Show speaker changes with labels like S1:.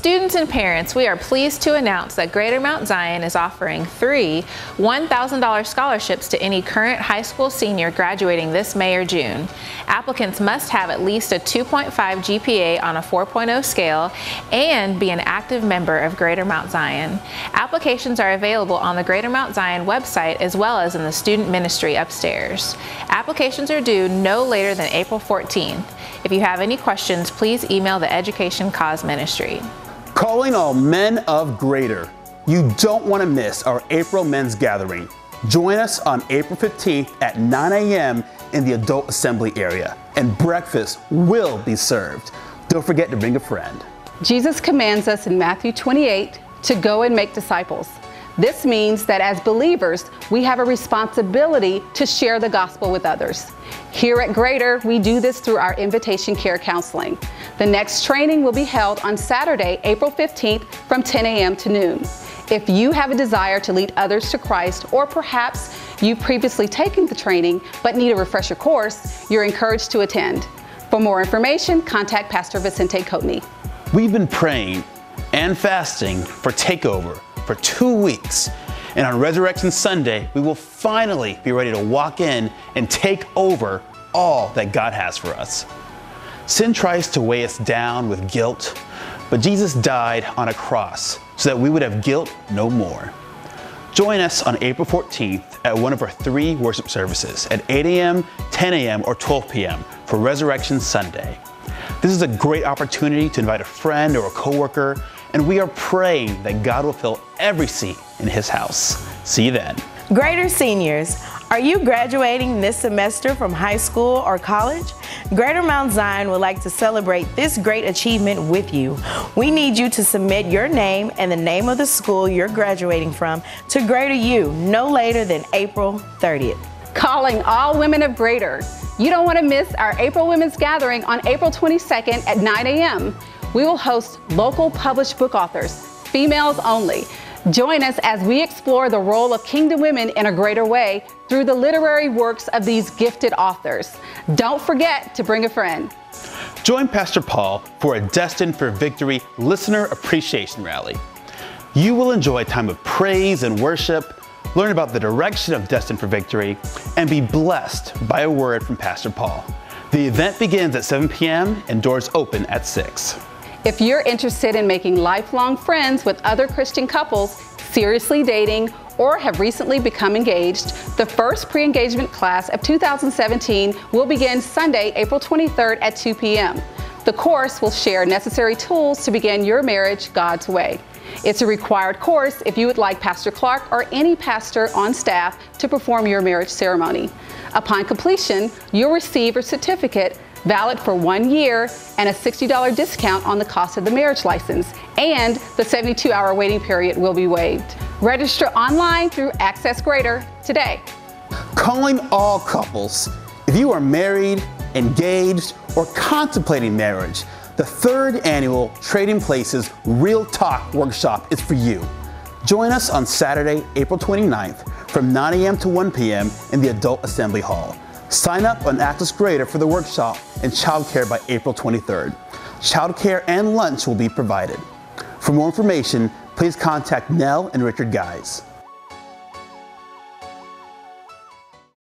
S1: Students and parents, we are pleased to announce that Greater Mount Zion is offering three $1,000 scholarships to any current high school senior graduating this May or June. Applicants must have at least a 2.5 GPA on a 4.0 scale and be an active member of Greater Mount Zion. Applications are available on the Greater Mount Zion website as well as in the student ministry upstairs. Applications are due no later than April 14th. If you have any questions, please email the Education Cause Ministry.
S2: Calling all men of greater. You don't want to miss our April men's gathering. Join us on April 15th at 9 a.m. in the adult assembly area, and breakfast will be served. Don't forget to bring a friend.
S3: Jesus commands us in Matthew 28 to go and make disciples. This means that as believers, we have a responsibility to share the gospel with others. Here at Greater, we do this through our invitation care counseling. The next training will be held on Saturday, April 15th from 10 a.m. to noon. If you have a desire to lead others to Christ, or perhaps you've previously taken the training but need a refresher course, you're encouraged to attend. For more information, contact Pastor Vicente Coatney.
S2: We've been praying and fasting for takeover for two weeks. And on Resurrection Sunday, we will finally be ready to walk in and take over all that God has for us. Sin tries to weigh us down with guilt, but Jesus died on a cross so that we would have guilt no more. Join us on April 14th at one of our three worship services at 8 a.m., 10 a.m., or 12 p.m. for Resurrection Sunday. This is a great opportunity to invite a friend or a coworker, and we are praying that God will fill every seat in His house. See you then.
S4: Greater seniors, are you graduating this semester from high school or college? Greater Mount Zion would like to celebrate this great achievement with you. We need you to submit your name and the name of the school you're graduating from to Greater U no later than April 30th.
S3: Calling all women of Greater. You don't want to miss our April Women's Gathering on April 22nd at 9 a.m. We will host local published book authors, females only. Join us as we explore the role of kingdom women in a greater way through the literary works of these gifted authors. Don't forget to bring a friend.
S2: Join Pastor Paul for a Destined for Victory listener appreciation rally. You will enjoy a time of praise and worship, learn about the direction of Destined for Victory, and be blessed by a word from Pastor Paul. The event begins at 7 p.m. and doors open at 6.
S3: If you're interested in making lifelong friends with other Christian couples, seriously dating, or have recently become engaged, the first pre engagement class of 2017 will begin Sunday, April 23rd at 2 p.m. The course will share necessary tools to begin your marriage God's way. It's a required course if you would like Pastor Clark or any pastor on staff to perform your marriage ceremony. Upon completion, you'll receive a certificate valid for one year and a $60 discount on the cost of the marriage license, and the 72 hour waiting period will be waived. Register online through Access Greater today.
S2: Calling all couples. If you are married, engaged, or contemplating marriage, the third annual Trading Places Real Talk workshop is for you. Join us on Saturday, April 29th from 9 a.m. to 1 p.m. in the Adult Assembly Hall. Sign up on Access Greater for the workshop and childcare by April 23rd. Childcare and lunch will be provided. For more information, please contact Nell and Richard Guys.